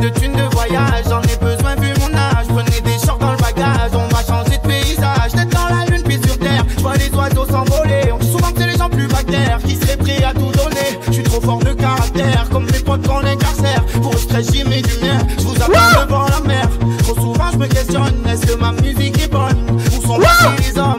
de thunes de voyage, j'en ai besoin vu mon âge. Prenez des shorts dans le bagage, on va changer de paysage. Tête dans la lune, puis sur terre, je vois les oiseaux s'envoler. On dit souvent que c'est les gens plus bactères qui seraient prêts à tout donner. Je suis trop fort de caractère, comme mes potes qu'on incarcère. Pour stress, j'y mets du mien, je vous attends devant la mer. Trop souvent, je me questionne, est-ce que ma musique est bonne? Où sont passés les hommes?